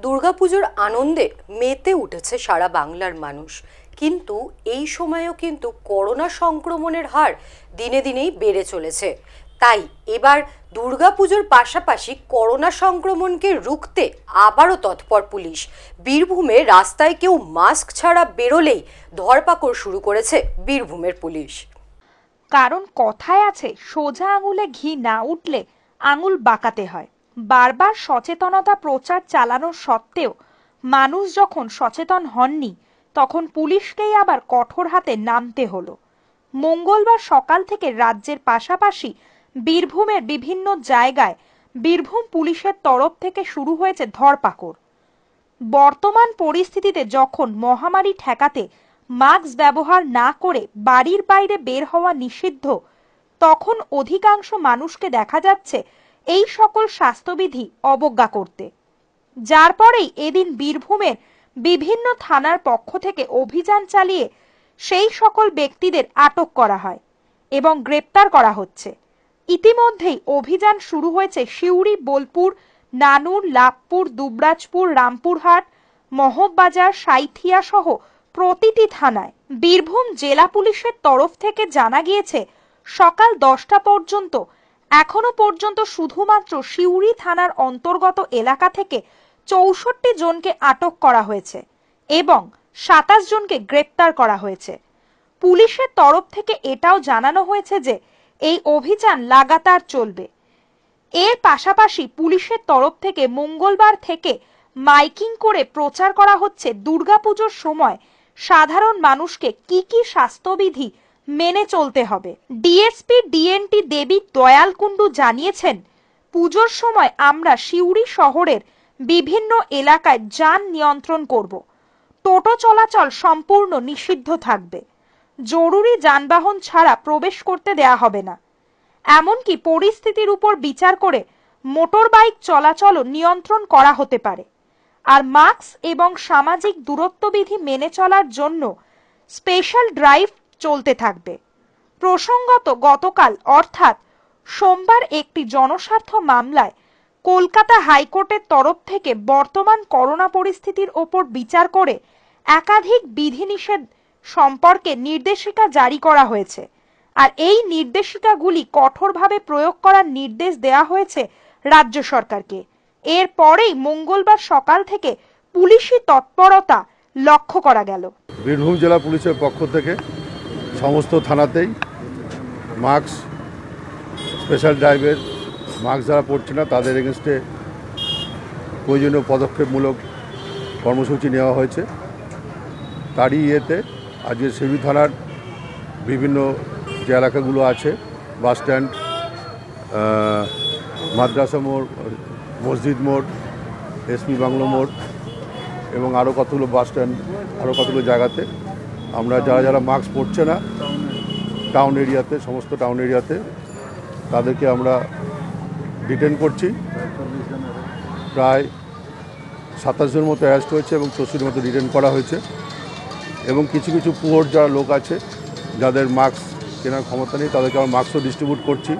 দুর্গাপুজোর আনন্দে মেতে উঠেছে সারা বাংলার মানুষ। কিন্তু এই সময়েও কিন্তু করোনা সংক্রমণের হার দিনে দিনেই বেড়ে চলেছে। তাই এবার দুর্গাপুজোর পাশাপাশি করোনা সংক্রমণকে রুখতে আবারও তৎপর পুলিশ। বীরভূমে রাস্তায় কেউ মাস্ক ছাড়া বেরোলেই ধরপাকড় শুরু করেছে বীরভূমের পুলিশ। কারণ কথায় আছে, সোজা আঙুলে ঘি না উঠলে আঙুল বাঁকাতে হয়। বারবার সচেতনতা প্রচার চালানোর সত্ত্বেও মানুষ যখন সচেতন হননি, তখন পুলিশকেই আবার কঠোর হাতে নামতে হলো। মঙ্গলবার সকাল থেকে রাজ্যের পাশাপাশি বীরভূমের বিভিন্ন জায়গায় বীরভূম পুলিশের তরফ থেকে শুরু হয়েছে ধরপাকড়। বর্তমান পরিস্থিতিতে যখন মহামারী ঠেকাতে মাস্ক ব্যবহার না করে বাড়ির বাইরে বের হওয়া নিষিদ্ধ, তখন অধিকাংশ মানুষকে দেখা যাচ্ছে এই সকল স্বাস্থ্যবিধি অবজ্ঞা করতে। যার পরেই এদিন বীরভূমের বিভিন্ন থানার পক্ষ থেকে অভিযান চালিয়ে সেই সকল ব্যক্তিদের আটক করা হয় এবং গ্রেপ্তার করা হচ্ছে। ইতিমধ্যেই অভিযান শুরু হয়েছে সিউড়ি, বোলপুর, নানুর, লাভপুর, দুবরাজপুর, রামপুরহাট, মহববাজার, সাইথিয়া সহ প্রতিটি থানায়। বীরভূম জেলা পুলিশের তরফ থেকে জানা গিয়েছে, সকাল দশটা পর্যন্ত এখনও পর্যন্ত শুধুমাত্র সিউড়ি থানার অন্তর্গত এলাকা থেকে চৌষট্টি জনকে আটক করা হয়েছে এবং সাতাশ জনকে গ্রেপ্তার করা হয়েছে। পুলিশের তরফ থেকে এটাও জানানো হয়েছে যে এই অভিযান লাগাতার চলবে। এর পাশাপাশি পুলিশের তরফ থেকে মঙ্গলবার থেকে মাইকিং করে প্রচার করা হচ্ছে দুর্গাপুজোর সময় সাধারণ মানুষকে কি কি স্বাস্থ্যবিধি মেনে চলতে হবে। ডিএসপি, ডিএনটি দেবী দয়াল কুণ্ডু জানিয়েছেন, পুজোর সময় আমরা সিউড়ি শহরের বিভিন্ন এলাকায় যান নিয়ন্ত্রণ করব। টোটো চলাচল সম্পূর্ণ নিষিদ্ধ থাকবে। জরুরি যানবাহন ছাড়া প্রবেশ করতে দেয়া হবে না। এমনকি পরিস্থিতির উপর বিচার করে মোটর বাইক চলাচলও নিয়ন্ত্রণ করা হতে পারে। আর মাস্ক এবং সামাজিক দূরত্ববিধি মেনে চলার জন্য স্পেশাল ড্রাইভ চলতে থাকবে। প্রসঙ্গত, গতকাল, অর্থাৎ সোমবার একটি জনস্বার্থ মামলায় কলকাতা হাইকোর্টের তরফ থেকে বর্তমান করোনা পরিস্থিতির ওপর বিচার করে একাধিক বিধিনিষেধ সম্পর্কে নির্দেশিকা জারি করা হয়েছে। আর এই নির্দেশিকাগুলি কঠোরভাবে প্রয়োগ করার নির্দেশ দেওয়া হয়েছে রাজ্য সরকারকে। এরপরেই মঙ্গলবার সকাল থেকে পুলিশি তৎপরতা লক্ষ্য করা গেল। বীরভূম জেলা পুলিশের পক্ষ থেকে সমস্ত থানাতেই মাস্ক স্পেশাল ড্রাইভের মাস্ক যারা পড়ছে না, তাদের এগেনস্টে প্রয়োজনীয় পদক্ষেপমূলক কর্মসূচি নেওয়া হয়েছে। তারই ইয়েতে আজকে সিউড়ি থানার বিভিন্ন যে এলাকাগুলো আছে, বাস স্ট্যান্ড মাদ্রাসা মোড়, মসজিদ মোড় এসপি বাংলো মোড় এবং আরও কতগুলো বাস স্ট্যান্ড আরও কতগুলো জায়গাতে আমরা যারা যারা মাস্ক পরছে না টাউন এরিয়াতে সমস্ত টাউন এরিয়াতে তাদেরকে আমরা ডিটেন করছি। প্রায় সাতাশ মতো অ্যারেস্ট হয়েছে এবং চৌষট্টির মতো ডিটেন করা হয়েছে। এবং কিছু কিছু পুয়োর যারা লোক আছে, যাদের মাস্ক কেনার ক্ষমতা নেই, তাদেরকে আমরা মাস্কও ডিস্ট্রিবিউট করছি।